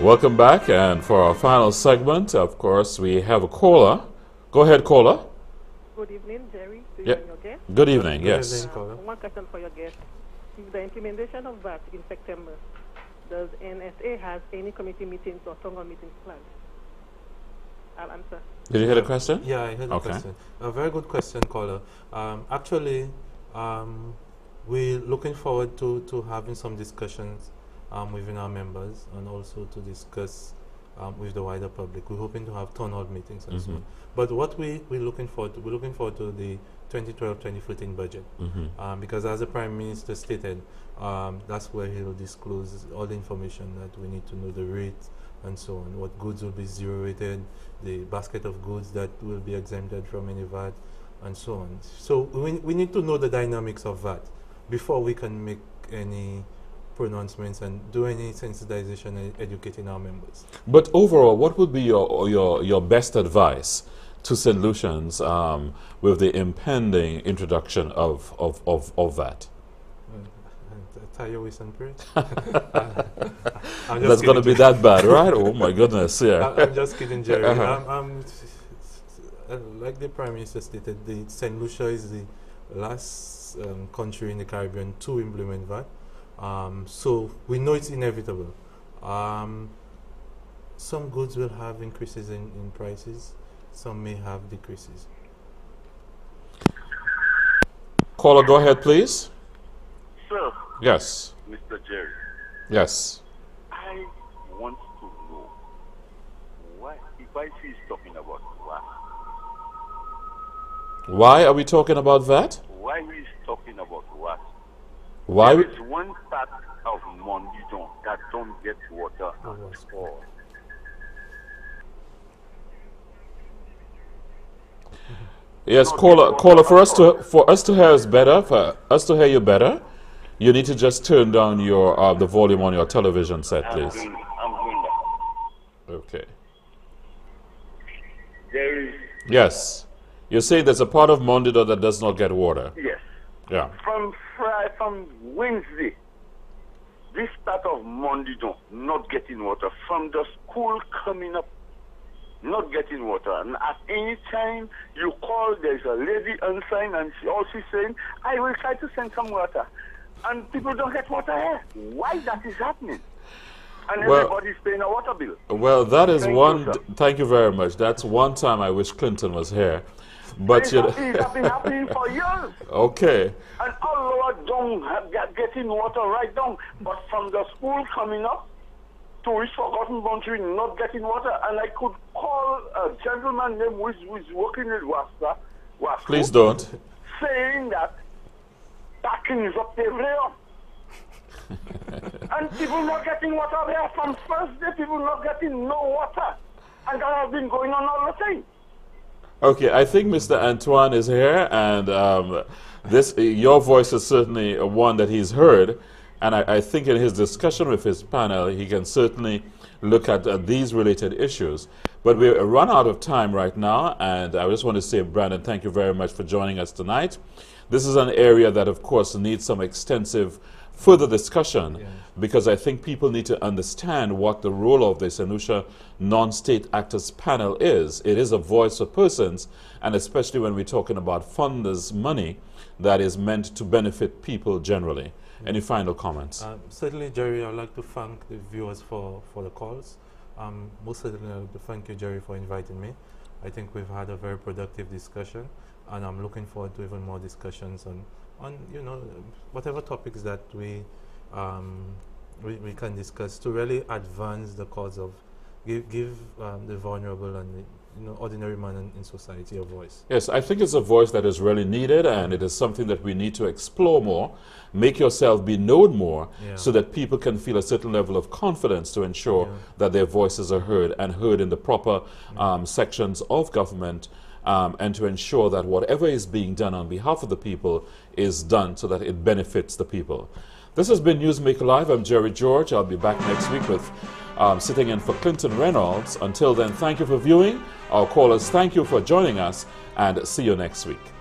Welcome back, and for our final segment, of course, we have a caller. Go ahead, caller. Good evening, Jerry, to you Yep. and. Good evening. Good Yes. evening. Caller. One question for your guest. With the implementation of VAT in September, does NSA have any committee meetings or town hall meetings planned? I'll answer. Did you hear the question? Yeah, I heard the Okay. question. A very good question, caller. Um, actually, um, we're looking forward to, to having some discussions um, within our members and also to discuss um, with the wider public. We're hoping to have town hall meetings and so Mhm. on. But what we, we're looking forward to, we're looking forward to the 2012-2014 budget. Mm-hmm. Um, because as the Prime Minister stated, um, that's where he'll disclose all the information that we need to know, the rate and so on, what goods will be zero rated, the basket of goods that will be exempted from any VAT, and so on. So we, we need to know the dynamics of VAT before we can make any pronouncements and do any sensitization and educating our members. But overall, what would be your your your best advice to St. Lucians um, with the impending introduction of of of, of that? Uh, and tie your waist and pray. I'm just That's going to be that bad, right? Oh my goodness! Yeah. I- I'm just kidding, Jerry. Um, s- s- s- uh, like the Prime Minister stated, the Saint Lucia is the last um, country in the Caribbean to implement VAT. Um, so we know it's inevitable. Um, some goods will have increases in, in prices. Some may have decreases. Caller, go ahead, please. Sir, Yes. Mr. Jerry, Yes. I want to know why, if I see he's talking about what, Why are we talking about that? why he's talking about what? Why? There we- one part of Morne Du Don that don't get water Oh, at yes. all. Yes, caller, caller. For us to for us to hear us better, for us to hear you better, you need to just turn down your uh, the volume on your television set, I'm please. doing, I'm doing that. Okay. There is, Yes. You say there's a part of Mondido that does not get water. yes, Yeah. from Friday, from Wednesday, this part of Morne Du Don not getting water, from the school coming up, not getting water. And at any time you call, there's a lady answering, and she also saying, I will try to send some water. And people don't get water here. Why that is happening? And Well- everybody's paying a water bill. Well, that is Thank you, one. sir. thank you very much. That's one time I wish Clinton was here. But you happening, it's been happening for years. okay. And all lower down have getting water right down. But from the school coming up to reach Forgotten Boundary, not getting water. And I could call a gentleman named who is, working with Wasta, Wasco, Please don't. saying that parking is up there. and people not getting water there. From first day, people not getting no water. And that has been going on all the time. Okay, I think Mr. Antoine is here, and um, this your voice is certainly one that he's heard, and I, I think in his discussion with his panel, he can certainly look at uh, these related issues. But we run out of time right now, and I just want to say, Brandon, thank you very much for joining us tonight. This is an area that, of course, needs some extensive further discussion Yeah. because I think people need to understand what the role of the Saint Lucia non-state actors panel is. It is a voice for persons, and especially when we're talking about funders' money that is meant to benefit people generally. Any final comments? Um, certainly, Jerry, I'd like to thank the viewers for, for the calls. Um, most certainly, I'd like to thank you, Jerry, for inviting me. I think we've had a very productive discussion, and I'm looking forward to even more discussions on, on you know, whatever topics that we, um, we, we can discuss to really advance the cause of, give, give um, the vulnerable and the you know, ordinary man in, in society a voice. Yes, I think it's a voice that is really needed, and it is something that we need to explore more, make yourself be known more, Yeah. so that people can feel a certain level of confidence to ensure Yeah. that their voices are heard and heard in the proper um, sections of government, um, and to ensure that whatever is being done on behalf of the people is done so that it benefits the people. This has been Newsmaker Live. I'm Jerry George. I'll be back next week with um, sitting in for Clinton Reynolds. Until then, thank you for viewing. Our callers, thank you for joining us, and see you next week.